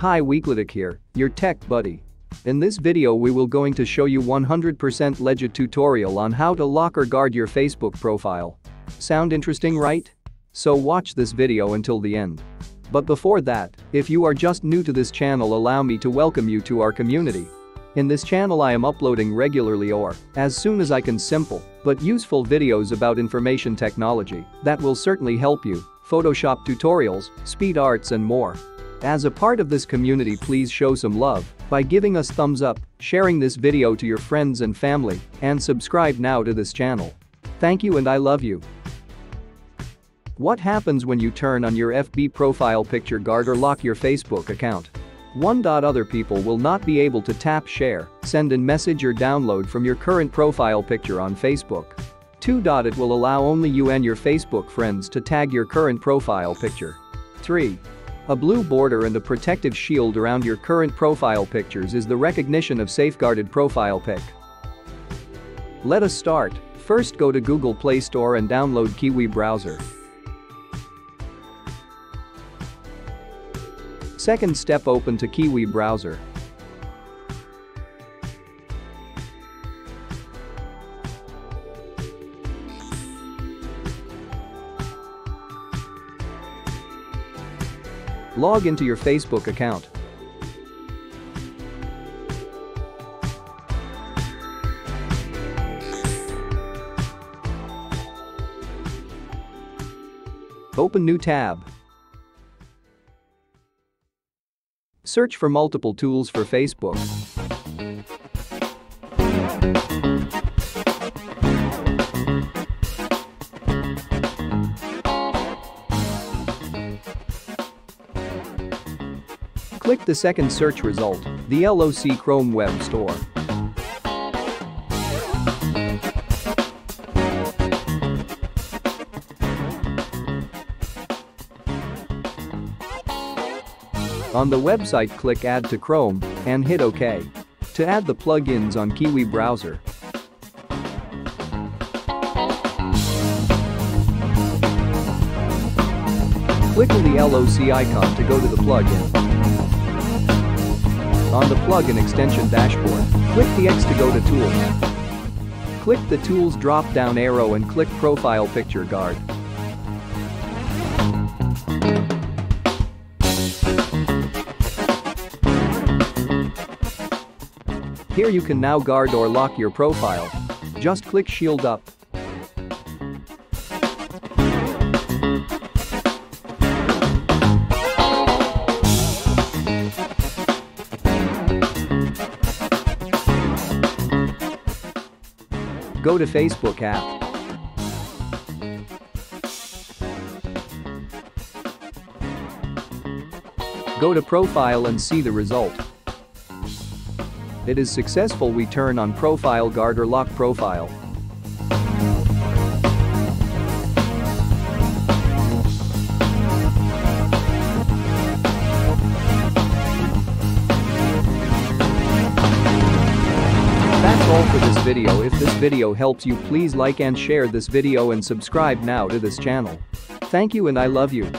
Hi WeeklyTekk here, your tech buddy. In this video we will going to show you 100% legit tutorial on how to lock or guard your Facebook profile. Sound interesting right? So watch this video until the end. But before that, if you are just new to this channel allow me to welcome you to our community. In this channel I am uploading regularly or, as soon as I can simple, but useful videos about information technology that will certainly help you, Photoshop tutorials, speed arts and more. As a part of this community please show some love by giving us thumbs up, sharing this video to your friends and family, and subscribe now to this channel. Thank you and I love you. What happens when you turn on your FB profile picture guard or lock your Facebook account? 1. Other people will not be able to tap share, send in message or download from your current profile picture on Facebook. 2. It will allow only you and your Facebook friends to tag your current profile picture. 3. A blue border and a protective shield around your current profile pictures is the recognition of safeguarded profile pic. Let us start. First go to Google Play Store and download Kiwi Browser. Second step open to Kiwi browser. Log into your Facebook account. Open new tab. Search for multiple tools for Facebook. Click the second search result, the LOC Chrome Web Store. On the website click Add to Chrome and hit OK. To add the plugins on Kiwi browser. Click on the LOC icon to go to the plugin. On the plugin extension dashboard, click the X to go to Tools. Click the Tools drop-down arrow and click Profile Picture Guard. Here you can now guard or lock your profile. Just click Shield Up. Go to Facebook app. Go to profile and see the result. It is successful we turn on profile guard or lock profile. All for this video if this video helps you please like and share this video and subscribe now to this channel. Thank you and I love you.